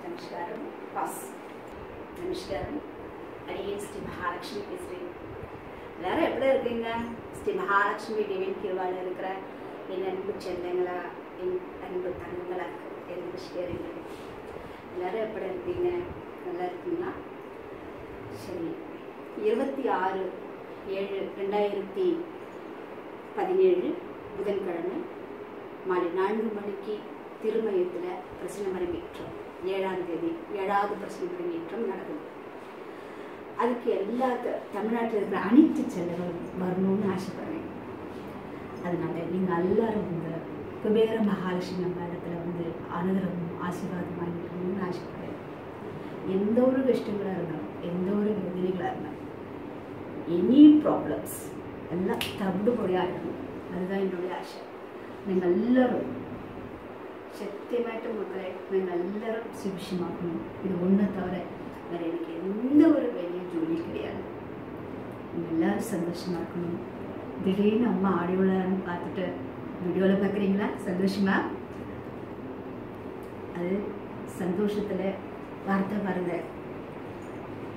நமஸ்காரம் பாஸ் நமஸ்காரம் அடியேன் ஸ்ரீ மகாலட்சுமி பேசுகிறேன் எல்லாரும் எப்படி இருக்கீங்க ஸ்ரீ மகாலட்சுமி டிவின் கீழ்வாழ இருக்கிற என் அன்பு செல்லங்களா என் அன்பு தங்கங்களா என் விஷயங்கள் எல்லாரும் எப்படி இருக்கீங்க நல்லா இருக்கீங்களா சரி இருபத்தி ஆறு ஏழு ரெண்டாயிரத்தி பதினேழு புதன்கிழமை மாலை நான்கு மணிக்கு திருமயத்தில் பிரச்சனை மரங்கேற்றம் ஏழாம் தேதி ஏழாவது பிரச்சனை மரங்கேற்றம் நடக்குது. அதுக்கு எல்லா தமிழ்நாட்டில் இருக்கிற அனைத்து செல்லங்களும் வரணும்னு ஆசைப்படுறேன். அதனால நீங்கள் எல்லாரும் இந்த குபேர மகாலட்சுமி நம்ம இடத்துல வந்து அனுகிரகமும் ஆசீர்வாதம் வாங்கிக்கணும்னு ஆசைப்படுறேன். எந்த ஒரு கஷ்டங்களாக இருந்தாலும் எந்த ஒரு வேதனைகளாக இருந்தாலும் எனி ப்ராப்ளம்ஸ் எல்லாம் தவிடு இருக்கணும். அதுதான் என்னுடைய ஆசை. ನಿಮ್ಮೆಲ್ಲರೂ சத்தியமாயிட்டு மக்களே நாங்கள் எல்லாரும் சுபிஷமாக்கணும் இது ஒன்று தவிர வேறு எனக்கு எந்த ஒரு வெளிய ஜோலி கிடையாது எல்லாரும் சந்தோஷமாக இருக்கணும் திடீர்னு அம்மா ஆடியோவில் பார்த்துட்டு வீடியோவில் பார்க்குறீங்களா சந்தோஷமா அது சந்தோஷத்தில் வார்த்தை வருங்க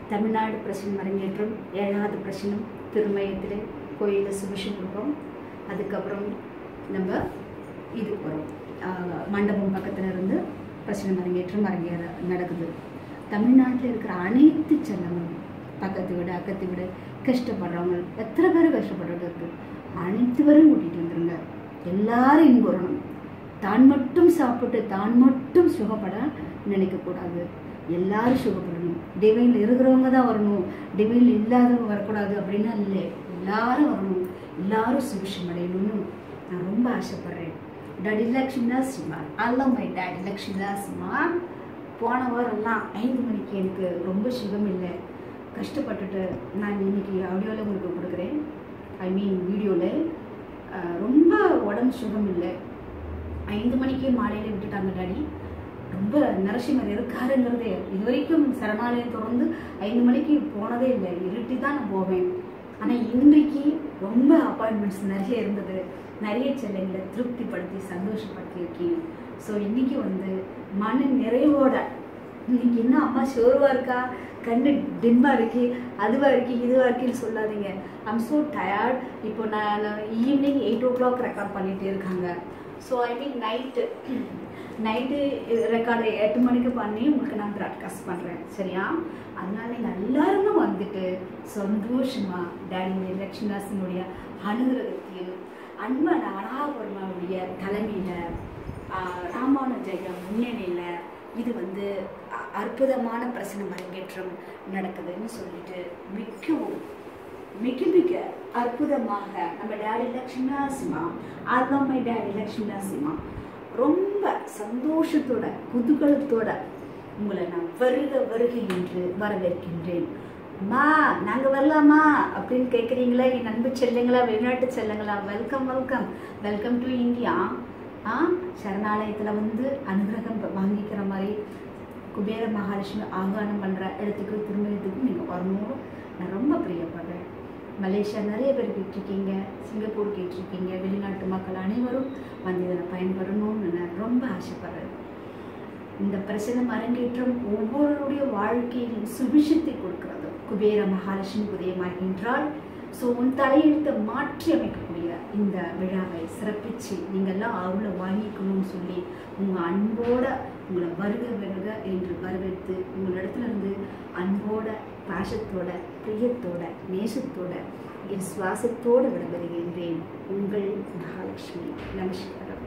தமிழ்நாடு பிரச்சனை மறைஞற்றும் ஏழாவது பிரச்சனை திருமயத்தில் கோயிலில் சுபிஷம் கொடுப்போம் அதுக்கப்புறம் நம்ம இதுக்கு வரும் மண்டபம் பக்கத்தில் இருந்து பிரச்சனை மரங்கேற்றம் அரங்கேற நடக்குது. தமிழ்நாட்டில் இருக்கிற அனைத்து செல்லமும் பக்கத்து வீடு அக்கத்து வீடு கஷ்டப்படுறவங்க எத்தனை பேர் கஷ்டப்படுறது இருக்குது அனைத்து பேரும் கூட்டிகிட்டு வந்துருங்க. எல்லாரும் இங்கு வரணும். தான் மட்டும் சாப்பிட்டு தான் மட்டும் சுகப்பட நினைக்கக்கூடாது. எல்லாரும் சுகப்படணும். டிவைனில் இருக்கிறவங்க தான் வரணும். டிவைனில் இல்லாதவங்க வரக்கூடாது அப்படின்னா இல்லை. எல்லாரும் வரணும். எல்லாரும் சுபிஷம் அடையணும்னு நான் ரொம்ப ஆசைப்பட்றேன். டாடி லக்ஷ்மிதா சிம்மா. அல்ல மை டாடி லக்ஷ்மிதா சிம்மா. போன வாரம்லாம் ஐந்து மணிக்கு எனக்கு ரொம்ப சுகம் இல்லை. கஷ்டப்பட்டுட்டு நான் இன்னைக்கு ஆடியோவில் உங்களுக்கு கொடுக்குறேன். ஐ மீன் வீடியோவில் ரொம்ப உடம்பு சுகம் இல்லை. ஐந்து மணிக்கு மாலையில் விட்டுட்டாங்க டாடி. ரொம்ப நரசிம்மர் இருக்காருங்கிறதே. இது வரைக்கும் சரணாலயம் தொடர்ந்து ஐந்து மணிக்கு போனதே இல்லை. இருட்டி தான் நான் போவேன். ஆனால் இன்றைக்கு ரொம்ப அப்பாயின்மெண்ட்ஸ் நிறைய இருந்தது. நிறைய செல்லைங்களை திருப்திப்படுத்தி சந்தோஷப்படுத்தியிருக்கேன் ஸோ இன்றைக்கி வந்து மன நிறைவோட இன்னைக்கு என்ன அம்மா சோர்வாக இருக்கா? கண்ணு டிம்மாக இருக்கு அதுவாக இருக்கு இதுவாக இருக்குன்னு சொல்லாதீங்க. ஐம் ஸோ டயர்ட் இப்போ நான் evening eight o'clock record பண்ணிகிட்டே இருக்காங்க. So I mean night night record எட்டு மணிக்கு பண்ணி உங்களுக்கு நான் ப்ராட்காஸ்ட் பண்ணுறேன் சரியா? அதனால நீங்கள் எல்லாருமே வந்துட்டு சந்தோஷமாக டேடி லட்சுமிதாசனுடைய அனுகிரகத்தையும் அன்பன் அனாபுரமாவுடைய தலைமையில் ராமானுஜய முன்னணியில் இது வந்து அ- அற்புதமான பிரச்சனை அரங்கேற்றம் நடக்குதுன்னு சொல்லிட்டு மிக்கவும் மிக மிக அற்புதமாக நம்ம டேடி லக்ஷ்மிநாசிமா அதுதான் மை டேடி லக்ஷ்மிநாசிமா ரொம்ப சந்தோஷத்தோட குதூகலத்தோட உங்களை நான் வருக வருக என்று வரவேற்கின்றேன். அம்மா நாங்கள் வரலாமா? அப்படின்னு கேட்குறீங்களா என் நண்பு செல்லுங்களா வெளிநாட்டு செல்லுங்களா? Welcome welcome welcome to India ஆ சரணாலயத்தில் வந்து அனுகிரகம் வாங்கிக்கிற மாதிரி குபேர மகாலட்சுமி ஆகானம் பண்ணுற இடத்துக்கு திருமணத்துக்கு நீங்கள் வரணும் நான் ரொம்ப பிரியப்படுறேன். மலேசியா நிறைய பேர் கேட்டிருக்கீங்க சிங்கப்பூர் கேட்டிருக்கீங்க வெளிநாட்டு மக்கள் அனைவரும் வந்து இதில் பயன்பெறணும்னு நான் ரொம்ப ஆசைப்படுறேன். இந்த பிரச்சனை அரங்கேற்றம் ஒவ்வொருடைய வாழ்க்கையிலும் சுபிஷத்தை கொடுக்கிறது. குபேர மகாலட்சுமி உதயமாகின்றால் ஸோ உன் தலையெழுத்தை மாற்றி அமைக்கக்கூடிய இந்த விழாவை சிறப்பிச்சு நீங்கள்லாம் அருளை வாங்கிக்கணும்னு சொல்லி உங்கள் அன்போட உங்களை வருக வருக என்று வரவேற்று உங்களிடத்துல இருந்து அன்போட பாசத்தோட பிரியத்தோட நேசத்தோட என் சுவாசத்தோடு விடைபெறுகின்றேன் உங்கள் மகாலட்சுமி. நமஸ்காரம்.